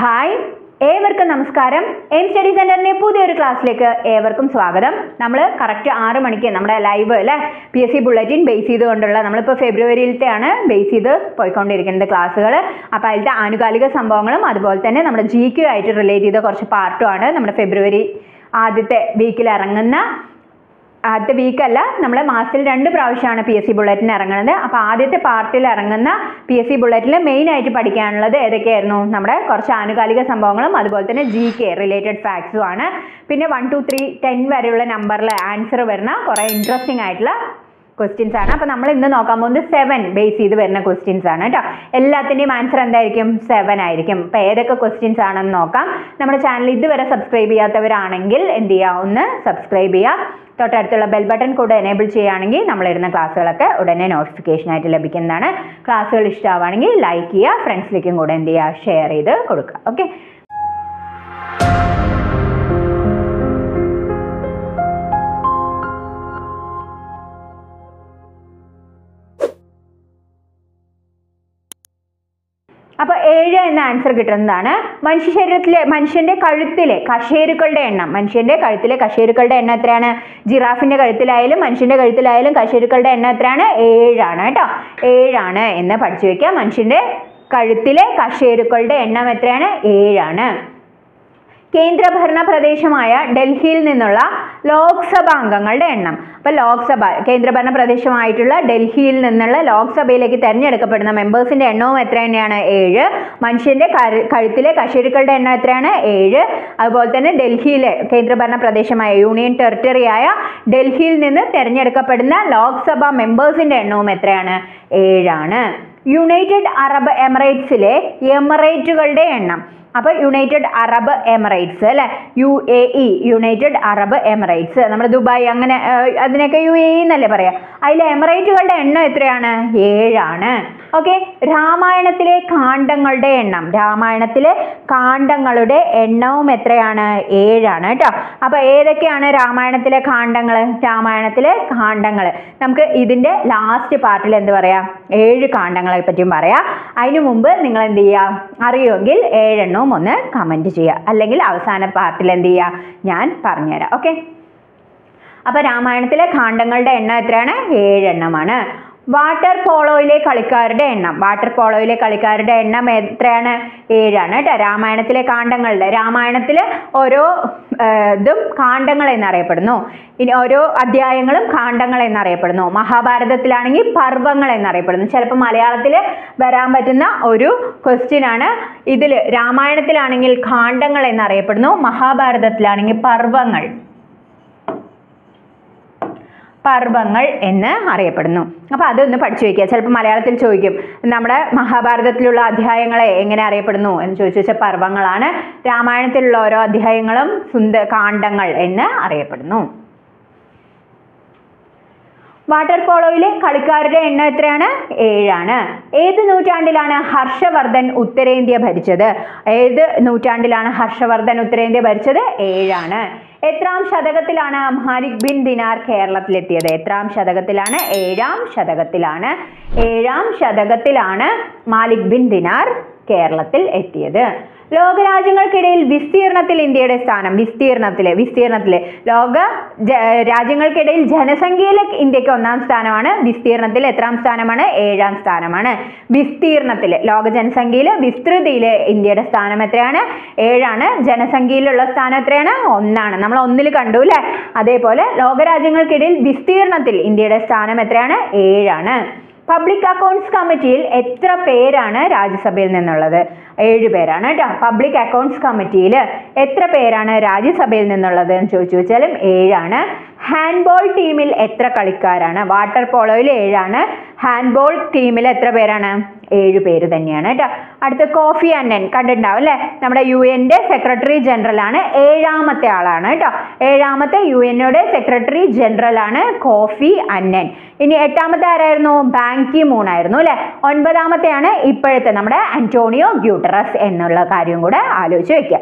Hi ഏവർക്കും നമസ്കാരം. M study സെന്ററിന്റെ പുതിയൊരു ക്ലാസ്സിലേക്ക് ഏവർക്കും സ്വാഗതം. നമ്മൾ കറക്റ്റ് ആറ് മണിക്ക് നമ്മുടെ ലൈവ് അല്ലേ P S C bulletin base ചെയ്തുകൊണ്ടുള്ള നമ്മളിപ്പോൾ ഫെബ്രുവരിയിലത്തെയാണ് ബേസ് ചെയ്ത് പോയിക്കൊണ്ടിരിക്കുന്നത് ക്ലാസ്സുകൾ അപ്പോൾ അതിലത്തെ ആനുകാലിക സംഭവങ്ങളും അതുപോലെ തന്നെ നമ്മുടെ ജി ക്യു ആയിട്ട് റിലേറ്റ് ചെയ്ത കുറച്ച് പാർട്ടുമാണ് നമ്മുടെ ഫെബ്രുവരി ആദ്യത്തെ വീക്കിൽ ഇറങ്ങുന്ന ആദ്യത്തെ വീക്കല്ല നമ്മൾ മാസത്തിൽ രണ്ട് പ്രാവശ്യമാണ് പി എസ് സി ബുള്ളറ്റിൻ ഇറങ്ങുന്നത്. അപ്പോൾ ആദ്യത്തെ പാർട്ടിൽ ഇറങ്ങുന്ന പി എസ് സി ബുള്ളറ്റിൽ മെയിൻ ആയിട്ട് പഠിക്കാനുള്ളത് ഏതൊക്കെയായിരുന്നു? നമ്മുടെ കുറച്ച് ആനുകാലിക സംഭവങ്ങളും അതുപോലെ തന്നെ ജി കെ റിലേറ്റഡ് ഫാക്ട്സും ആണ്. പിന്നെ വൺ ടു ത്രീ ടെൻ വരെയുള്ള നമ്പറിൽ ആൻസർ വരുന്ന കുറേ ഇൻട്രസ്റ്റിംഗ് ആയിട്ടുള്ള ക്വസ്റ്റ്യൻസ് ആണ്. അപ്പോൾ നമ്മൾ ഇന്ന് നോക്കാൻ പോകുന്നത് സെവൻ ബേസ് ചെയ്ത് വരുന്ന ക്വസ്റ്റ്യൻസ് ആണ് കേട്ടോ. എല്ലാത്തിന്റെയും ആൻസർ എന്തായിരിക്കും? സെവൻ ആയിരിക്കും. അപ്പോൾ ഏതൊക്കെ ക്വസ്റ്റ്യൻസ് ആണെന്ന് നോക്കാം. നമ്മുടെ ചാനൽ ഇതുവരെ സബ്സ്ക്രൈബ് ചെയ്യാത്തവരാണെങ്കിൽ എന്ത് ചെയ്യുക ഒന്ന് സബ്സ്ക്രൈബ് ചെയ്യുക തൊട്ടടുത്തുള്ള ബെൽ ബട്ടൺ കൂടെ എനേബിൾ ചെയ്യുകയാണെങ്കിൽ ഇടുന്ന ക്ലാസ്സുകളൊക്കെ ഉടനെ നോട്ടിഫിക്കേഷനായിട്ട് ലഭിക്കുന്നതാണ്. ക്ലാസ്സുകൾ ഇഷ്ടമാവുകയാണെങ്കിൽ ലൈക്ക് ചെയ്യുക. ഫ്രണ്ട്സിലേക്കും കൂടെ എന്ത് ചെയ്യുക? ഷെയർ ചെയ്ത് കൊടുക്കുക. ഓക്കെ എന്ന ആൻസർ കിട്ടുന്നതാണ്. മനുഷ്യ ശരീരത്തിലെ മനുഷ്യന്റെ കഴുത്തിലെ കശേരുക്കളുടെ എണ്ണം. മനുഷ്യന്റെ കഴുത്തിലെ കശേരുക്കളുടെ എണ്ണം എത്രയാണ്? ജിറാഫിന്റെ കഴുത്തിലായാലും മനുഷ്യന്റെ കഴുത്തിലായാലും കശേരുക്കളുടെ എണ്ണം എത്രയാണ്? ഏഴാണ് കേട്ടോ. ഏഴാണ് എന്ന് പഠിച്ചു വെക്കുക മനുഷ്യന്റെ കഴുത്തിലെ കശേരുക്കളുടെ എണ്ണം എത്രയാണ്? ഏഴാണ്. കേന്ദ്രഭരണ പ്രദേശമായ ഡൽഹിയിൽ നിന്നുള്ള ലോക്സഭാ അംഗങ്ങളുടെ എണ്ണം. അപ്പോൾ ലോക്സഭ കേന്ദ്രഭരണ പ്രദേശമായിട്ടുള്ള ഡൽഹിയിൽ നിന്നുള്ള ലോക്സഭയിലേക്ക് തിരഞ്ഞെടുക്കപ്പെടുന്ന മെമ്പേഴ്സിന്റെ എണ്ണവും എത്ര തന്നെയാണ് ഏഴ്. മനുഷ്യന്റെ കരു- കഴുത്തിലെ കശേരുക്കളുടെ എണ്ണം എത്രയാണ്? ഏഴ്. അതുപോലെ തന്നെ ഡൽഹിയിലെ കേന്ദ്രഭരണ പ്രദേശമായ യൂണിയൻ ടെറിട്ടറിയായ ഡൽഹിയിൽ നിന്ന് തിരഞ്ഞെടുക്കപ്പെടുന്ന ലോക്സഭാ മെമ്പേഴ്സിന്റെ എണ്ണവും എത്രയാണ്? ഏഴാണ്. യുണൈറ്റഡ് അറബ് എമിറേറ്റ്സിലെ എമിറേറ്റുകളുടെ എണ്ണം. അപ്പോൾ യുണൈറ്റഡ് അറബ് എമിറേറ്റ്സ് അല്ലേ? U A E United Arab Emirates നമ്മുടെ ദുബായ് അങ്ങനെ അതിനൊക്കെ യു എ ഇ എന്നല്ലേ പറയാ? അതിലെ എമിറേറ്റുകളുടെ എണ്ണം എത്രയാണ്? ഏഴാണ്. ഓക്കെ രാമായണത്തിലെ കാണ്ഡങ്ങളുടെ എണ്ണം. രാമായണത്തിലെ കാണ്ഡങ്ങളുടെ എണ്ണവും എത്രയാണ്? ഏഴാണ് കേട്ടോ. അപ്പോൾ ഏതൊക്കെയാണ് രാമായണത്തിലെ കാണ്ഡങ്ങൾ രാമായണത്തിലെ കാണ്ഡങ്ങൾ നമുക്ക് ഇതിന്റെ ലാസ്റ്റ് പാർട്ടിൽ എന്ത് പറയാം? ഏഴ് കാണ്ഡങ്ങളെ പറ്റിയും പറയാം. അതിനു മുമ്പ് നിങ്ങൾ എന്ത് ചെയ്യുക അറിയുമെങ്കിൽ ഏഴെണ്ണവും ഒന്ന് കമന്റ് ചെയ്യുക. അല്ലെങ്കിൽ അവസാന പാർട്ടിൽ എന്ത് ചെയ്യുക? ഞാൻ പറഞ്ഞുതരാം. ഓക്കെ അപ്പോൾ രാമായണത്തിലെ കാണ്ഡങ്ങളുടെ എണ്ണം എത്രയാണ്? ഏഴെണ്ണമാണ്. വാട്ടർ പോളോയിലെ കളിക്കാരുടെ എണ്ണം. വാട്ടർ പോളോയിലെ കളിക്കാരുടെ എണ്ണം എത്രയാണ്? ഏഴാണ് കേട്ടോ. രാമായണത്തിലെ കാണ്ഡങ്ങളുടെ രാമായണത്തിൽ ഓരോ ഇതും കാണ്ഡങ്ങൾ എന്നറിയപ്പെടുന്നു. ഇനി ഓരോ അധ്യായങ്ങളും കാണ്ഡങ്ങൾ എന്നറിയപ്പെടുന്നു. മഹാഭാരതത്തിലാണെങ്കിൽ പർവങ്ങൾ എന്നറിയപ്പെടുന്നു. ചിലപ്പോൾ മലയാളത്തിൽ വരാൻ പറ്റുന്ന ഒരു ക്വസ്റ്റ്യൻ ആണ് ഇതിൽ രാമായണത്തിലാണെങ്കിൽ കാണ്ഡങ്ങൾ എന്നറിയപ്പെടുന്നു. മഹാഭാരതത്തിലാണെങ്കിൽ പർവങ്ങൾ. പർവങ്ങൾ എന്ന് അറിയപ്പെടുന്നു. അപ്പോൾ അതൊന്ന് പഠിച്ചു വയ്ക്കുക. ചിലപ്പോൾ മലയാളത്തിൽ ചോദിക്കും നമ്മുടെ മഹാഭാരതത്തിലുള്ള അധ്യായങ്ങളെ എങ്ങനെ അറിയപ്പെടുന്നു? എന്ന് ചോദിച്ചു വെച്ചാൽ പർവങ്ങളാണ്. രാമായണത്തിലുള്ള ഓരോ അധ്യായങ്ങളും സുന്ദ കാണ്ഡങ്ങൾ എന്ന് അറിയപ്പെടുന്നു. വാട്ടർ പോളോയിലെ കളിക്കാരുടെ എണ്ണം എത്രയാണ്? ഏഴാണ്. ഏത് നൂറ്റാണ്ടിലാണ് ഹർഷവർദ്ധൻ ഉത്തരേന്ത്യ ഭരിച്ചത്? ഏത് നൂറ്റാണ്ടിലാണ് ഹർഷവർദ്ധൻ ഉത്തരേന്ത്യ ഭരിച്ചത്? ഏഴാണ്. എത്രാം ശതകത്തിലാണ് മാലിക് ബിൻ ദിനാർ കേരളത്തിലെത്തിയത്? എത്രാം ശതകത്തിലാണ് ഏഴാം ശതകത്തിലാണ് ഏഴാം ശതകത്തിലാണ് മാലിക് ബിൻ ദിനാർ കേരളത്തിൽ എത്തിയത്. ലോകരാജ്യങ്ങൾക്കിടയിൽ വിസ്തീർണത്തിൽ ഇന്ത്യയുടെ സ്ഥാനം വിസ്തീർണത്തിലെ വിസ്തീർണത്തിലെ. ലോക രാജ്യങ്ങൾക്കിടയിൽ ജനസംഖ്യയിൽ ഇന്ത്യയ്ക്ക് ഒന്നാം സ്ഥാനമാണ് വിസ്തീർണത്തിൽ എത്രാം സ്ഥാനമാണ്? ഏഴാം സ്ഥാനമാണ്. വിസ്തീർണത്തിൽ ലോക ജനസംഖ്യയിൽ വിസ്തൃതിയിൽ ഇന്ത്യയുടെ സ്ഥാനം എത്രയാണ്? ഏഴാണ്. ജനസംഖ്യയിലുള്ള സ്ഥാനം എത്രയാണ്? ഒന്നാണ്. നമ്മൾ ഒന്നിൽ കണ്ടു അല്ലേ? അതേപോലെ ലോകരാജ്യങ്ങൾക്കിടയിൽ വിസ്തീർണത്തിൽ ഇന്ത്യയുടെ സ്ഥാനം എത്രയാണ്? ഏഴാണ്. പബ്ലിക് അക്കൗണ്ട്സ് കമ്മിറ്റിയിൽ എത്ര പേരാണ് രാജ്യസഭയിൽ നിന്നുള്ളത്? ഏഴ് പേരാണ് കേട്ടോ. പബ്ലിക് അക്കൗണ്ട്സ് കമ്മിറ്റിയിൽ എത്ര പേരാണ് രാജ്യസഭയിൽ നിന്നുള്ളത് എന്ന് ചോദിച്ചു വെച്ചാലും ഏഴാണ്. ഹാൻഡ്ബോൾ ടീമിൽ എത്ര കളിക്കാരാണ്? വാട്ടർ പോളോയിൽ ഏഴാണ്. ഹാൻഡ്ബോൾ ടീമിൽ എത്ര പേരാണ്? ഏഴ് പേര് തന്നെയാണ് കേട്ടോ അടുത്ത കോഫി അന്നൻ കണ്ടിട്ടുണ്ടാവും അല്ലേ നമ്മുടെ യു എന്റെ സെക്രട്ടറി ജനറൽ ആണ്. ഏഴാമത്തെ ആളാണ് കേട്ടോ ഏഴാമത്തെ യു എന്നോടെ സെക്രട്ടറി ജനറൽ ആണ് കോഫി അന്നൻ. ഇനി എട്ടാമത്തെ ആരായിരുന്നു? ബാങ്കി മൂൺ ആയിരുന്നു അല്ലേ ഒൻപതാമത്തെയാണ് ഇപ്പോഴത്തെ നമ്മുടെ അന്റോണിയോ ഗ്യൂട്ടറസ് എന്നുള്ള കാര്യം കൂടെ ആലോചിച്ച് വെക്കുക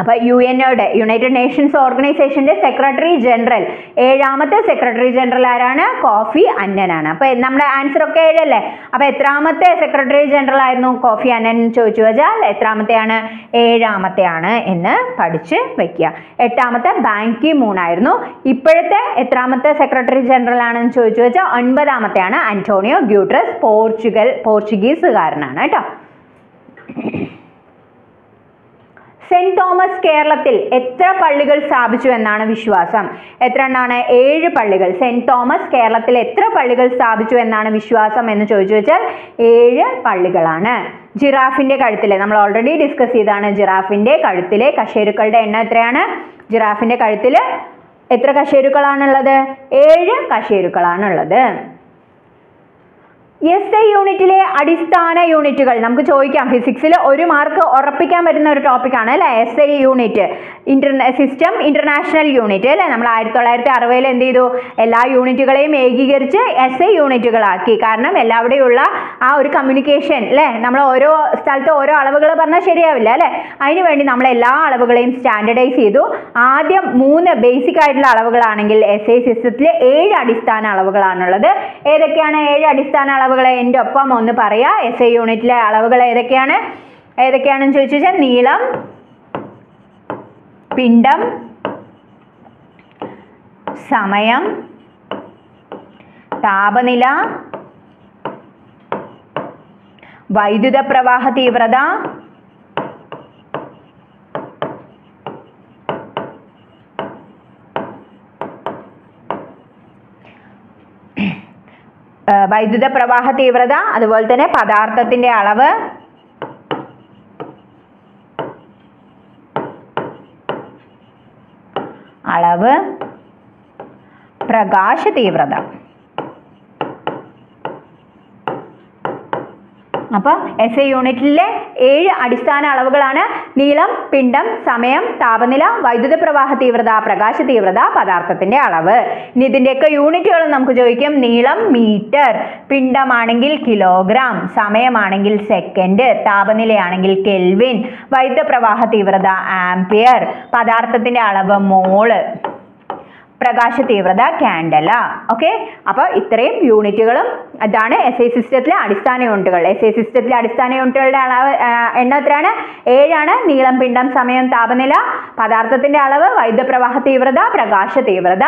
അപ്പോൾ യു എൻ ഒയുടെ യുണൈറ്റഡ് നേഷൻസ് ഓർഗനൈസേഷന്റെ സെക്രട്ടറി ജനറൽ ഏഴാമത്തെ സെക്രട്ടറി ജനറൽ ആരാണ്? കോഫി അന്നനാണ്. അപ്പോൾ നമ്മുടെ ആൻസർ ഒക്കെ ഏഴല്ലേ? അപ്പോൾ എത്രാമത്തെ സെക്രട്ടറി ജനറൽ ആയിരുന്നു കോഫി അന്നൻ ചോദിച്ചു വെച്ചാൽ എത്രാമത്തെയാണ്? ഏഴാമത്തെയാണ് എന്ന് പഠിച്ച് വെക്കുക. എട്ടാമത്തെ ബാങ്കി മൂൺ ആയിരുന്നു. ഇപ്പോഴത്തെ എത്രാമത്തെ സെക്രട്ടറി ജനറൽ ആണെന്ന് ചോദിച്ചു വെച്ചാൽ ഒൻപതാമത്തെയാണ് അന്റോണിയോ ഗ്യൂട്രസ് പോർച്ചുഗൽ പോർച്ചുഗീസുകാരനാണ് കേട്ടോ. സെന്റ് തോമസ് കേരളത്തിൽ എത്ര പള്ളികൾ സ്ഥാപിച്ചു എന്നാണ് വിശ്വാസം? എത്ര എണ്ണാണ് ഏഴ് പള്ളികൾ. സെന്റ് തോമസ് കേരളത്തിൽ എത്ര പള്ളികൾ സ്ഥാപിച്ചു എന്നാണ് വിശ്വാസം എന്ന് ചോദിച്ചു വെച്ചാൽ ഏഴ് പള്ളികളാണ്. ജിറാഫിന്റെ കഴുത്തിലെ നമ്മൾ ഓൾറെഡി ഡിസ്കസ് ചെയ്താണ് ജിറാഫിന്റെ കഴുത്തിലെ കശേരുക്കളുടെ എണ്ണം എത്രയാണ്? ജിറാഫിന്റെ കഴുത്തിൽ എത്ര കശേരുക്കളാണുള്ളത്? ഏഴ് കശേരുക്കളാണുള്ളത്. എസ് ഐ യൂണിറ്റിലെ അടിസ്ഥാന യൂണിറ്റുകൾ. നമുക്ക് ചോദിക്കാം ഫിസിക്സിൽ ഒരു മാർക്ക് ഉറപ്പിക്കാൻ പറ്റുന്ന ഒരു ടോപ്പിക്കാണ് അല്ലേ? S I unit. ഇന്റർനെ system international unit അല്ലേ? നമ്മൾ ആയിരത്തി തൊള്ളായിരത്തി അറുപതിൽ എന്ത് ചെയ്തു? എല്ലാ യൂണിറ്റുകളെയും ഏകീകരിച്ച് എസ് ഐ യൂണിറ്റുകളാക്കി കാരണം എല്ലാവിടെയുള്ള ആ ഒരു കമ്മ്യൂണിക്കേഷൻ അല്ലേ? നമ്മൾ ഓരോ സ്ഥലത്ത് ഓരോ അളവുകൾ പറഞ്ഞാൽ ശരിയാവില്ല അല്ലേ? അതിനുവേണ്ടി നമ്മൾ എല്ലാ അളവുകളെയും സ്റ്റാൻഡർഡൈസ് ചെയ്തു. ആദ്യം മൂന്ന് ബേസിക് ആയിട്ടുള്ള അളവുകളാണെങ്കിൽ എസ് ഐ സിസ്റ്റത്തിലെ ഏഴ് അടിസ്ഥാന അളവുകളാണുള്ളത്. ഏതൊക്കെയാണ് ഏഴ് അടിസ്ഥാന അളവുകൾ എന്റെ ഒപ്പം ഒന്ന് പറയാം. എസ് ഐ യൂണിറ്റിലെ അളവുകൾ ഏതൊക്കെയാണ്? ഏതൊക്കെയാണെന്ന് ചോദിച്ചു വെച്ചാൽ നീളം പിണ്ഡം സമയം താപനില വൈദ്യുത പ്രവാഹ തീവ്രത വൈദ്യുത പ്രവാഹ തീവ്രത അതുപോലെ തന്നെ പദാർത്ഥത്തിന്റെ അളവ് അളവ് പ്രകാശ തീവ്രത. അപ്പോൾ എസ് ഐ യൂണിറ്റിലെ ഏഴ് അടിസ്ഥാന അളവുകളാണ് നീളം പിണ്ഡം സമയം താപനില വൈദ്യുത പ്രവാഹ തീവ്രത പ്രകാശ തീവ്രത പദാർത്ഥത്തിന്റെ അളവ്. ഇനി ഇതിന്റെയൊക്കെ യൂണിറ്റുകൾ നമുക്ക് ചോദിക്കും. നീളം മീറ്റർ. പിണ്ഡമാണെങ്കിൽ കിലോഗ്രാം സമയമാണെങ്കിൽ സെക്കൻഡ് താപനിലയാണെങ്കിൽ കെൽവിൻ വൈദ്യുത പ്രവാഹ തീവ്രത ആംപിയർ. പദാർത്ഥത്തിന്റെ അളവ് മോൾ. പ്രകാശ തീവ്രത കാൻഡല. ഓക്കെ അപ്പോൾ ഇത്രയും യൂണിറ്റുകളും അതാണ് എസ് ഐ സിസ്റ്റത്തിലെ അടിസ്ഥാന യൂണിറ്റുകൾ. എസ് ഐ സിസ്റ്റത്തിലെ അടിസ്ഥാന യൂണിറ്റുകളുടെ അളവ് എണ്ണം എത്രയാണ്? ഏഴാണ്. നീളം പിണ്ഡം സമയം താപനില പദാർത്ഥത്തിന്റെ അളവ് വൈദ്യുതപ്രവാഹ തീവ്രത പ്രകാശ തീവ്രത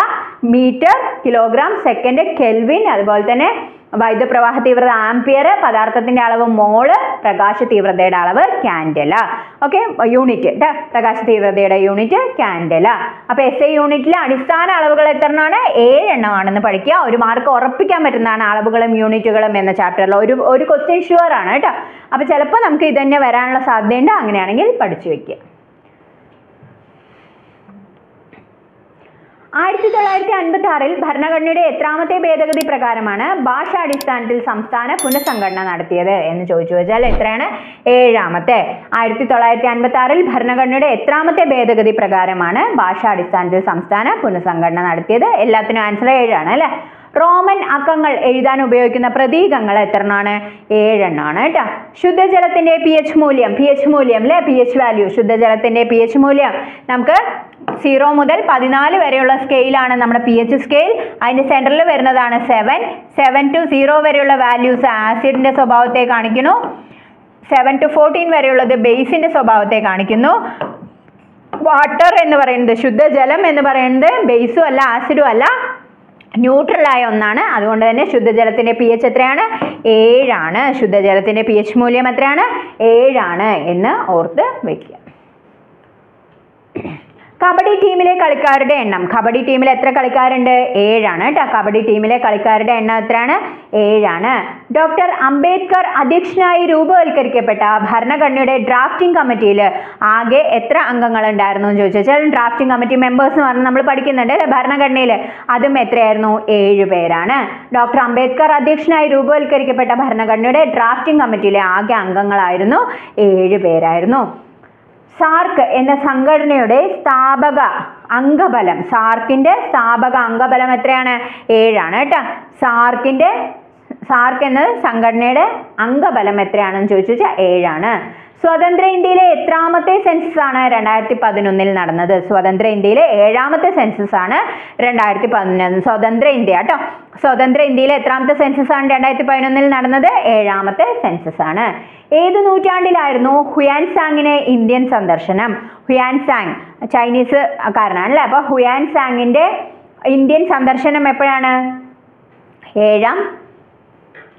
മീറ്റർ കിലോഗ്രാം സെക്കൻഡ് കെൽവിൻ അതുപോലെ തന്നെ വൈദ്യുത പ്രവാഹ തീവ്രത ആംപിയർ പദാർത്ഥത്തിന്റെ അളവ് മോൾ പ്രകാശ തീവ്രതയുടെ അളവ് കാൻഡല. ഓക്കെ? യൂണിറ്റ്. പ്രകാശ തീവ്രതയുടെ യൂണിറ്റ് കാൻഡല. അപ്പൊ എസ് ഐ യൂണിറ്റിലെ അടിസ്ഥാന അളവുകൾ എത്രണ്ണമാണ് ഏഴെണ്ണമാണെന്ന് പഠിക്കുക. ഒരു മാർക്ക് ഉറപ്പിക്കാൻ പറ്റുന്നതാണ് അളവുകളും യൂണിറ്റുകളും എന്ന ചാപ്റ്ററിൽ. ഒരു ഒരു ക്വസ്റ്റ്യൻ ഷുവർ ആണ് കേട്ടോ അപ്പൊ ചിലപ്പോൾ നമുക്ക് ഇത് തന്നെ വരാനുള്ള സാധ്യതയുണ്ട്. അങ്ങനെയാണെങ്കിൽ പഠിച്ചു വെക്കുക. ആയിരത്തി തൊള്ളായിരത്തി അൻപത്തി ആറിൽ ഭരണഘടനയുടെ എത്രാമത്തെ ഭേദഗതി പ്രകാരമാണ് ഭാഷാടിസ്ഥാനത്തിൽ സംസ്ഥാന പുനഃസംഘടന നടത്തിയത് എന്ന് ചോദിച്ചു വെച്ചാൽ എത്രയാണ്? ഏഴാമത്തെ. ആയിരത്തി തൊള്ളായിരത്തി അൻപത്തി ആറിൽ ഭരണഘടനയുടെ എത്രാമത്തെ ഭേദഗതി പ്രകാരമാണ് ഭാഷാടിസ്ഥാനത്തിൽ സംസ്ഥാന പുനഃസംഘടന നടത്തിയത്? എല്ലാത്തിനും ആൻസർ ഏഴാണ് അല്ലേ? റോമൻ അക്കങ്ങൾ എഴുതാൻ ഉപയോഗിക്കുന്ന പ്രതീകങ്ങൾ എത്രണ്ണാണ്? ഏഴെണ്ണാണ് കേട്ടോ. ശുദ്ധജലത്തിന്റെ പി എച്ച് മൂല്യം പി എച്ച് മൂല്യം അല്ലേ പി എച്ച് വാല്യൂ ശുദ്ധജലത്തിന്റെ പി എച്ച് മൂല്യം. നമുക്ക് സീറോ മുതൽ പതിനാല് വരെയുള്ള സ്കെയിലാണ് നമ്മുടെ പി എച്ച് സ്കെയിൽ അതിന്റെ സെന്ററിൽ വരുന്നതാണ് സെവൻ സെവൻ ടു സീറോ വരെയുള്ള വാല്യൂസ് ആസിഡിന്റെ സ്വഭാവത്തെ കാണിക്കുന്നു. സെവൻ ടു ഫോർട്ടീൻ വരെയുള്ളത് ബേസിന്റെ സ്വഭാവത്തെ കാണിക്കുന്നു. വാട്ടർ എന്ന് പറയുന്നത് ശുദ്ധജലം എന്ന് പറയുന്നത് ബേസും അല്ല ആസിഡും അല്ല. ന്യൂട്രലായ ഒന്നാണ്. അതുകൊണ്ട് തന്നെ ശുദ്ധജലത്തിന്റെ പി എച്ച് എത്രയാണ്? ഏഴാണ്. ശുദ്ധജലത്തിന്റെ പി എച്ച് മൂല്യം എത്രയാണ്? ഏഴാണ് എന്ന് ഓർത്ത് വെക്കുക. കബഡി ടീമിലെ കളിക്കാരുടെ എണ്ണം. കബഡി ടീമിൽ എത്ര കളിക്കാരുണ്ട്? ഏഴാണ് കേട്ടോ. കബഡി ടീമിലെ കളിക്കാരുടെ എണ്ണം എത്രയാണ്? ഏഴാണ്. ഡോക്ടർ അംബേദ്കർ അധ്യക്ഷനായി രൂപവൽക്കരിക്കപ്പെട്ട ഭരണഘടനയുടെ ഡ്രാഫ്റ്റിംഗ് കമ്മിറ്റിയിൽ ആകെ എത്ര അംഗങ്ങൾ ഉണ്ടായിരുന്നു എന്ന് ചോദിച്ചാൽ ഡ്രാഫ്റ്റിംഗ് കമ്മിറ്റി മെമ്പേഴ്സ് എന്ന് പറഞ്ഞ് നമ്മൾ പഠിക്കുന്നുണ്ട് അല്ലേ? ഭരണഘടനയിൽ അതും എത്രയായിരുന്നു? ഏഴ് പേരാണ്. ഡോക്ടർ അംബേദ്കർ അധ്യക്ഷനായി രൂപവൽക്കരിക്കപ്പെട്ട ഭരണഘടനയുടെ ഡ്രാഫ്റ്റിംഗ് കമ്മിറ്റിയിലെ ആകെ അംഗങ്ങളായിരുന്നു ഏഴ് പേരായിരുന്നു. സാർക്ക് എന്ന സംഘടനയുടെ സ്ഥാപക അംഗബലം. സാർക്കിന്റെ സ്ഥാപക അംഗബലം എത്രയാണ്? ഏഴാണ് കേട്ടോ. സാർക്കിന്റെ സാർക്ക് എന്ന സംഘടനയുടെ അംഗബലം എത്രയാണെന്ന് ചോദിച്ചു വെച്ചാൽ ഏഴാണ്. സ്വതന്ത്ര ഇന്ത്യയിലെ എത്രാമത്തെ സെൻസസ് ആണ് രണ്ടായിരത്തി പതിനൊന്നിൽ നടന്നത്. സ്വതന്ത്ര ഇന്ത്യയിലെ ഏഴാമത്തെ സെൻസസ് ആണ് രണ്ടായിരത്തി പതിനൊന്ന് സ്വതന്ത്ര ഇന്ത്യ കേട്ടോ. സ്വതന്ത്ര ഇന്ത്യയിലെ എത്രാമത്തെ സെൻസസ് ആണ് രണ്ടായിരത്തി പതിനൊന്നിൽ നടന്നത്? ഏഴാമത്തെ സെൻസസ് ആണ്. ഏത് നൂറ്റാണ്ടിലായിരുന്നു ഹുയാൻ സാങ്ങിനെ ഇന്ത്യൻ സന്ദർശനം? ഹുയാൻ സാങ് ചൈനീസ് കാരനാണ് അല്ലേ അപ്പോൾ ഹുയാൻ സാങ്ങിന്റെ ഇന്ത്യൻ സന്ദർശനം എപ്പോഴാണ്? ഏഴാം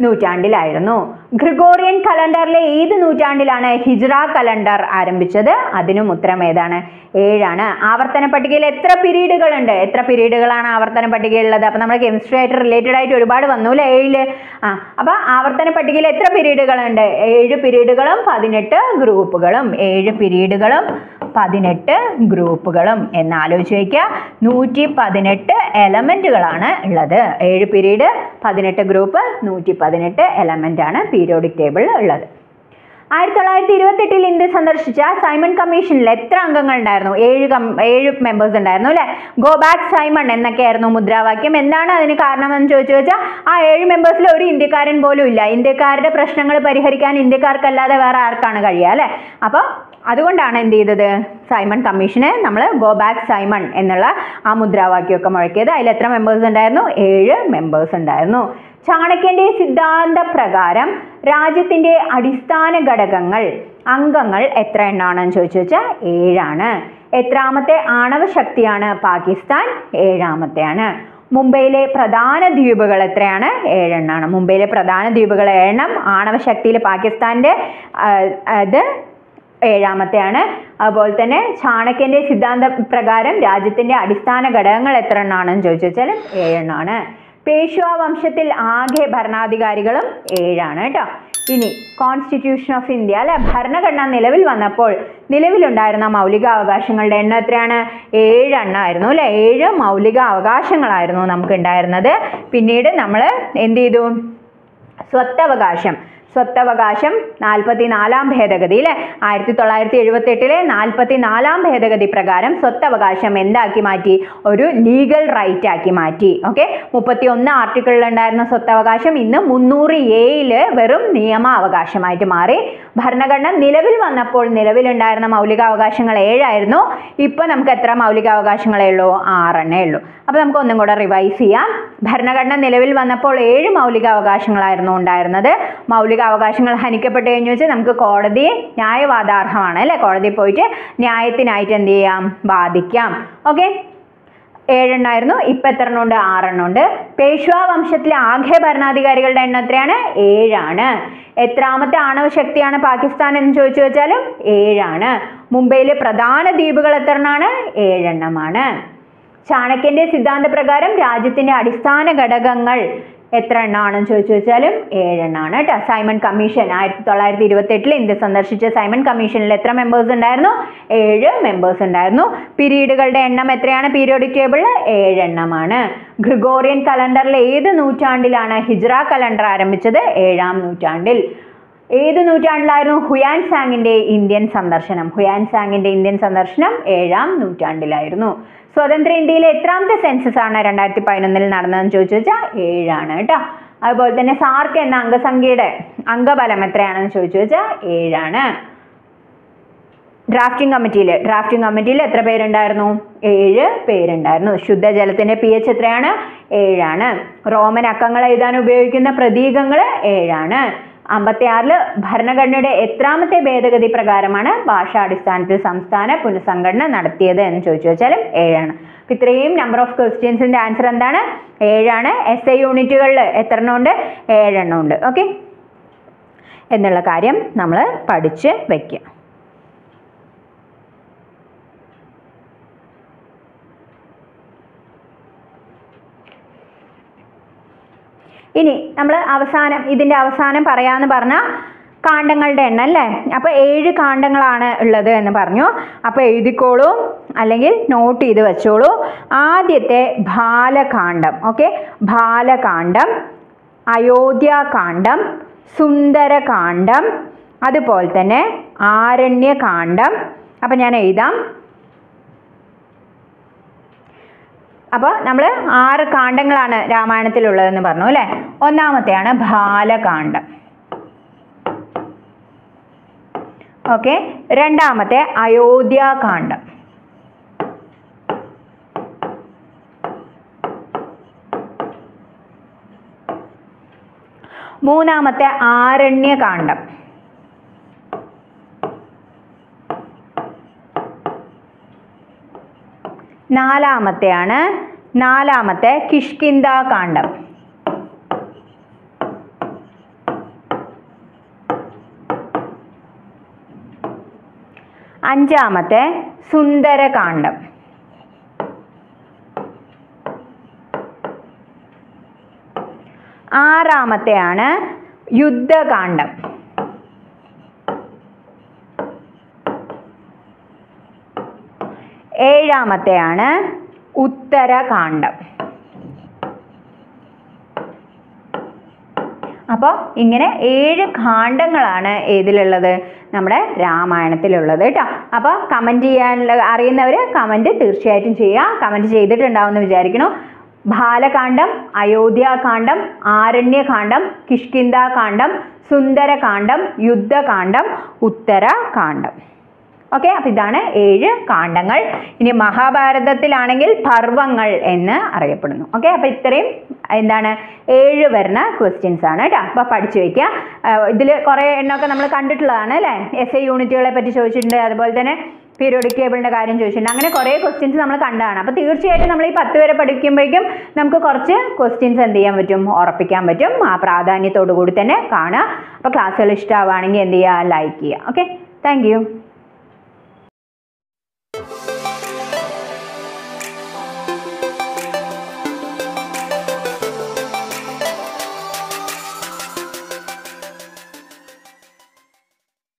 നൂറ്റാണ്ടിലായിരുന്നു. ഗ്രിഗോറിയൻ കലണ്ടറിലെ ഏത് നൂറ്റാണ്ടിലാണ് ഹിജ്റ കലണ്ടർ ആരംഭിച്ചത്? അതിനും ഉത്തരം ഏതാണ്? ഏഴാണ്. ആവർത്തന പട്ടികയിൽ എത്ര പീരീഡുകൾ ഉണ്ട് എത്ര പീരീഡുകളാണ് ആവർത്തന പട്ടികയിലുള്ളത്? അപ്പൊ നമ്മൾ കെമിസ്ട്രി ആയിട്ട് റിലേറ്റഡ് ആയിട്ട് ഒരുപാട് വന്നു അല്ലേ? ഏഴിൽ. ആ അപ്പൊ ആവർത്തന പട്ടികയിൽ എത്ര പീരീഡുകൾ ഉണ്ട് ഏഴ് പീരീഡുകളും പതിനെട്ട് ഗ്രൂപ്പുകളും. ഏഴ് പീരീഡുകളും പതിനെട്ട് ഗ്രൂപ്പുകളും. എന്ന് ആലോചിച്ച് വയ്ക്കുക നൂറ്റി പതിനെട്ട് എലമെന്റുകളാണ് ഉള്ളത്. ഏഴ് പീരീഡ് പതിനെട്ട് ഗ്രൂപ്പ് നൂറ്റി പതിനെട്ട് എലമെന്റ് ആണ് പീരിയോഡിക് ടേബിൾ ഉള്ളത്. ആയിരത്തി തൊള്ളായിരത്തി ഇരുപത്തെട്ടിൽ ഇന്ത്യ സന്ദർശിച്ച സൈമൺ കമ്മീഷനിൽ എത്ര അംഗങ്ങൾ ഉണ്ടായിരുന്നു ഏഴ് ഏഴ് മെമ്പേഴ്സ് ഉണ്ടായിരുന്നു അല്ലെ? ഗോ ബാക്ക് സൈമൺ എന്നൊക്കെയായിരുന്നു മുദ്രാവാക്യം. എന്താണ് അതിന് കാരണമെന്ന് ചോദിച്ചു വെച്ചാൽ ആ ഏഴ് മെമ്പേഴ്സിൽ ഒരു ഇന്ത്യക്കാരൻ പോലും ഇല്ല. ഇന്ത്യക്കാരുടെ പ്രശ്നങ്ങൾ പരിഹരിക്കാൻ ഇന്ത്യക്കാർക്കല്ലാതെ വേറെ ആർക്കാണ് കഴിയുക അല്ലെ? അപ്പോൾ അതുകൊണ്ടാണ് എന്ത് ചെയ്തത്? സൈമൺ കമ്മീഷനെ നമ്മൾ ഗോ ബാക്ക് സൈമൺ എന്നുള്ള ആ മുദ്രാവാക്യമൊക്കെ മുഴക്കിയത്. അതിൽ എത്ര മെമ്പേഴ്സ് ഉണ്ടായിരുന്നു? ഏഴ് മെമ്പേഴ്സ് ഉണ്ടായിരുന്നു. ചാണക്യന്റെ സിദ്ധാന്ത പ്രകാരം രാജ്യത്തിന്റെ അടിസ്ഥാന ഘടകങ്ങൾ അംഗങ്ങൾ എത്ര എണ്ണാണെന്ന് ചോദിച്ചു വെച്ചാൽ ഏഴാണ്. എത്രാമത്തെ ആണവ ശക്തിയാണ് പാകിസ്ഥാൻ? ഏഴാമത്തെയാണ്. മുംബൈയിലെ പ്രധാന ദ്വീപുകൾ എത്രയാണ്? ഏഴെണ്ണാണ്. മുംബൈയിലെ പ്രധാന ദ്വീപുകൾ ഏഴെണ്ണം. ആണവശക്തിയിൽ പാകിസ്ഥാന്റെ ഇത് ഏഴാമത്തെയാണ്. അതുപോലെ തന്നെ ചാണക്യന്റെ സിദ്ധാന്ത പ്രകാരം രാജ്യത്തിന്റെ അടിസ്ഥാന ഘടകങ്ങൾ എത്ര എണ്ണാണെന്ന് ചോദിച്ചു വെച്ചാൽ ഏഴെണ്ണാണ്. പേഷ്വാ വംശത്തിൽ ആകെ ഭരണാധികാരികളും ഏഴാണ് കേട്ടോ. ഇനി കോൺസ്റ്റിറ്റ്യൂഷൻ ഓഫ് ഇന്ത്യ അല്ലെ? ഭരണഘടന നിലവിൽ വന്നപ്പോൾ നിലവിലുണ്ടായിരുന്ന മൗലിക അവകാശങ്ങളുടെ എണ്ണം എത്രയാണ്? ഏഴെണ്ണമായിരുന്നു അല്ലെ? ഏഴ് മൗലിക അവകാശങ്ങളായിരുന്നു നമുക്ക് ഉണ്ടായിരുന്നത് പിന്നീട് നമ്മൾ എന്ത് ചെയ്തു? സ്വത്തവകാശം സ്വത്തവകാശം നാൽപ്പത്തിനാലാം ഭേദഗതി അല്ലെ ആയിരത്തി തൊള്ളായിരത്തി എഴുപത്തി എട്ടിലെ നാൽപ്പത്തിനാലാം ഭേദഗതി പ്രകാരം സ്വത്തവകാശം എന്താക്കി മാറ്റി? ഒരു ലീഗൽ റൈറ്റ് ആക്കി മാറ്റി. ഓക്കെ? മുപ്പത്തി ഒന്ന് ആർട്ടിക്കിളിൽ ഉണ്ടായിരുന്ന സ്വത്തവകാശം ഇന്ന് മുന്നൂറ് എയിൽ വെറും നിയമ അവകാശമായിട്ട് മാറി. ഭരണഘടന നിലവിൽ വന്നപ്പോൾ നിലവിലുണ്ടായിരുന്ന മൗലികാവകാശങ്ങൾ ഏഴായിരുന്നു. ഇപ്പൊ നമുക്ക് എത്ര മൗലികാവകാശങ്ങളേ ഉള്ളൂ? ആറെണ്ണേ ഉള്ളൂ. അപ്പൊ നമുക്ക് ഒന്നും കൂടെ റിവൈസ് ചെയ്യാം. ഭരണഘടന നിലവിൽ വന്നപ്പോൾ ഏഴ് മൗലികാവകാശങ്ങളായിരുന്നു ഉണ്ടായിരുന്നത്. മൗലികാവകാശങ്ങൾ ഹനിക്കപ്പെട്ടു കഴിഞ്ഞു വെച്ചാൽ നമുക്ക് കോടതിയെ ന്യായവാദാർഹമാണ് അല്ലേ? കോടതിയിൽ പോയിട്ട് ന്യായത്തിനായിട്ട് എന്ത് ചെയ്യാം? വാദിക്കാം. ഓക്കെ? ഏഴെണ്ണമായിരുന്നു ഇപ്പം എത്ര എണ്ണം ഉണ്ട്? ആറെണ്ണം ഉണ്ട്. പേഷ്വാ വംശത്തിലെ ആകെ ഭരണാധികാരികളുടെ എണ്ണം എത്രയാണ്? ഏഴാണ്. എത്രാമത്തെ ആണവ ശക്തിയാണ് പാകിസ്ഥാൻ എന്ന് ചോദിച്ചു വെച്ചാലും ഏഴാണ്. മുംബൈയിലെ പ്രധാന ദ്വീപുകൾ എത്ര എണ്ണമാണ്? ഏഴെണ്ണമാണ്. ചാണക്യന്റെ സിദ്ധാന്തപ്രകാരം രാജ്യത്തിന്റെ അടിസ്ഥാന ഘടകങ്ങൾ എത്ര എണ്ണമാണെന്ന് ചോദിച്ചു വെച്ചാലും ഏഴെണ്ണമാണ് കേട്ടോ. സൈമൺ കമ്മീഷൻ ആയിരത്തി തൊള്ളായിരത്തി ഇരുപത്തി എട്ടിൽ ഇന്ത്യ സന്ദർശിച്ച സൈമൺ കമ്മീഷനിൽ എത്ര മെമ്പേഴ്സ് ഉണ്ടായിരുന്നു? ഏഴ് മെമ്പേഴ്സ് ഉണ്ടായിരുന്നു. പീരീഡുകളുടെ എണ്ണം എത്രയാണ്? പീരിയോഡിക് ടേബിളിൽ ഏഴെണ്ണമാണ്. ഗ്രിഗോറിയൻ കലണ്ടറിൽ ഏത് നൂറ്റാണ്ടിലാണ് ഹിജ്റ കലണ്ടർ ആരംഭിച്ചത്? ഏഴാം നൂറ്റാണ്ടിൽ. ഏത് നൂറ്റാണ്ടിലായിരുന്നു ഹുയാൻ സാങ്ങിന്റെ ഇന്ത്യൻ സന്ദർശനം? ഹുയാൻ സാങ്ങിന്റെ ഇന്ത്യൻ സന്ദർശനം ഏഴാം നൂറ്റാണ്ടിലായിരുന്നു. സ്വതന്ത്ര ഇന്ത്യയിലെ എത്രാമത്തെ സെൻസസ് ആണ് രണ്ടായിരത്തി പതിനൊന്നിൽ നടന്നതെന്ന് ചോദിച്ചു വെച്ചാൽ ഏഴാണ് കേട്ടോ. അതുപോലെ തന്നെ സാർക്ക് എന്ന അംഗസംഖ്യയുടെ അംഗബലം എത്രയാണെന്ന് ചോദിച്ചു വെച്ചാൽ ഏഴാണ്. ഡ്രാഫ്റ്റിംഗ് കമ്മിറ്റിയിൽ ഡ്രാഫ്റ്റിംഗ് കമ്മിറ്റിയിൽ എത്ര പേരുണ്ടായിരുന്നു? ഏഴ് പേരുണ്ടായിരുന്നു. ശുദ്ധജലത്തിന്റെ പി എച്ച് എത്രയാണ്? ഏഴാണ്. റോമൻ അക്കങ്ങൾ എഴുതാൻ ഉപയോഗിക്കുന്ന പ്രതീകങ്ങൾ ഏഴാണ്. അമ്പത്തിയാറിൽ ഭരണഘടനയുടെ എത്രാമത്തെ ഭേദഗതി പ്രകാരമാണ് ഭാഷാടിസ്ഥാനത്തിൽ സംസ്ഥാന പുനഃസംഘടന നടത്തിയത് എന്ന് ചോദിച്ചു വെച്ചാലും ഏഴാണ്. ഇത്രയും നമ്പർ ഓഫ് ക്വസ്റ്റ്യൻസിന്റെ ആൻസർ എന്താണ്? ഏഴാണ്. എസ് ഐ യൂണിറ്റുകളിൽ എത്ര എണ്ണം ഉണ്ട് ഏഴെണ്ണം ഉണ്ട് ഓക്കെ എന്നുള്ള കാര്യം നമ്മൾ പഠിച്ച് വെക്കുക ഇനി നമ്മൾ അവസാനം ഇതിന്റെ അവസാനം പറയാന്ന് പറഞ്ഞാൽ കാണ്ടങ്ങളുടെ എണ്ണം അല്ലേ? അപ്പോൾ ഏഴ് കാണ്ടങ്ങളാണ് ഉള്ളത് എന്ന് പറഞ്ഞു. അപ്പോൾ എഴുതിക്കോളൂ അല്ലെങ്കിൽ നോട്ട് ചെയ്ത് വെച്ചോളൂ. ആദ്യത്തെ ബാലകാന്ഡം ഓക്കെ ബാലകാന്ഡം അയോധ്യാകാന്ഡം സുന്ദരകാന്ഡം അതുപോലെ തന്നെ ആരണ്യകാന്ഡം അപ്പം ഞാൻ എഴുതാം. അപ്പോൾ നമ്മൾ ആറ് കാണ്ഡങ്ങളാണ് രാമായണത്തിലുള്ളതെന്ന് പറഞ്ഞു അല്ലേ? ഒന്നാമത്തെയാണ് ബാലകാന്ഡം ഓക്കെ രണ്ടാമത്തെ അയോധ്യാകാന്ഡം മൂന്നാമത്തെ ആരണ്യകാന്ഡം നാലാമത്തെയാണ്. നാലാമത്തെ കിഷ്കിന്താകാന്ഡം അഞ്ചാമത്തെ സുന്ദരകാന്ഡം ആറാമത്തെയാണ് യുദ്ധകാന്ഡം ഏഴാമത്തെയാണ് ഉത്തരകാണ്ഡം അപ്പോൾ ഇങ്ങനെ ഏഴ് കാണ്ഡങ്ങളാണ് ഏതിലുള്ളത്? നമ്മുടെ രാമായണത്തിലുള്ളത് കേട്ടോ. അപ്പോൾ കമന്റ് ചെയ്യാനുള്ള അറിയുന്നവർ കമന്റ് തീർച്ചയായിട്ടും ചെയ്യുക കമന്റ് ചെയ്തിട്ടുണ്ടാവുമെന്ന് വിചാരിക്കണം ബാലകാന്ഡം അയോധ്യാകാന്ഡം ആരണ്യകാന്ഡം കിഷ്കിന്ദാകാന്ഡം സുന്ദരകാന്ഡം യുദ്ധകാന്ഡം ഉത്തരകാന്ഡം. ഓക്കെ അപ്പം ഇതാണ് ഏഴ് കാണ്ഡങ്ങൾ. ഇനി മഹാഭാരതത്തിലാണെങ്കിൽ പർവങ്ങൾ എന്ന് അറിയപ്പെടുന്നു. ഓക്കെ അപ്പം ഇത്രയും എന്താണ് ഏഴ് വരുന്ന ക്വസ്റ്റ്യൻസ് ആണ് കേട്ടോ. അപ്പോൾ പഠിച്ചു വയ്ക്കുക. ഇതിൽ കുറേ എണ്ണമൊക്കെ നമ്മൾ കണ്ടിട്ടുള്ളതാണ് അല്ലേ? എസ് ഐ യൂണിറ്റുകളെ പറ്റി ചോദിച്ചിട്ടുണ്ട്. അതുപോലെ തന്നെ പീരിയോഡിക് ടേബിളിന്റെ കാര്യം ചോദിച്ചിട്ടുണ്ട്. അങ്ങനെ കുറേ ക്വസ്റ്റ്യൻസ് നമ്മൾ കണ്ടതാണ്. അപ്പോൾ തീർച്ചയായിട്ടും നമ്മൾ ഈ പത്ത് വരെ പഠിക്കുമ്പോഴേക്കും നമുക്ക് കുറച്ച് ക്വസ്റ്റ്യൻസ് എന്ത് ചെയ്യാൻ പറ്റും? ഉറപ്പിക്കാൻ പറ്റും. ആ പ്രാധാന്യത്തോടു കൂടി തന്നെ കാണുക. അപ്പോൾ ക്ലാസ്സുകൾ ഇഷ്ടമാവുകയാണെങ്കിൽ എന്ത് ചെയ്യുക? ലൈക്ക് ചെയ്യുക. Okay thank